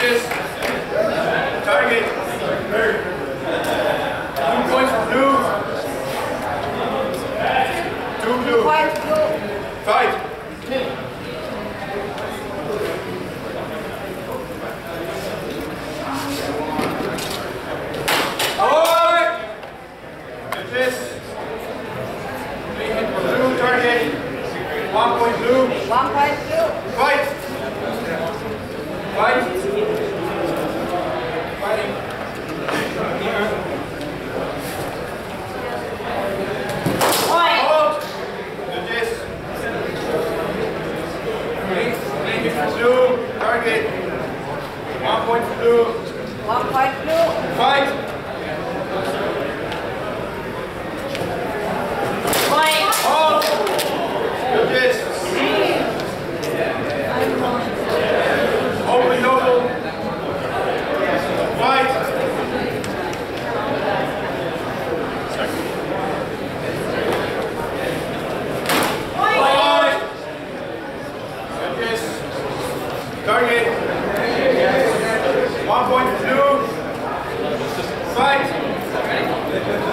Lucas. Target. Two points for blue. Two blue. Fight. Fight. One point blue. One point. blue, target. One point blue. One point blue. Fight. Target. One point two. Sight.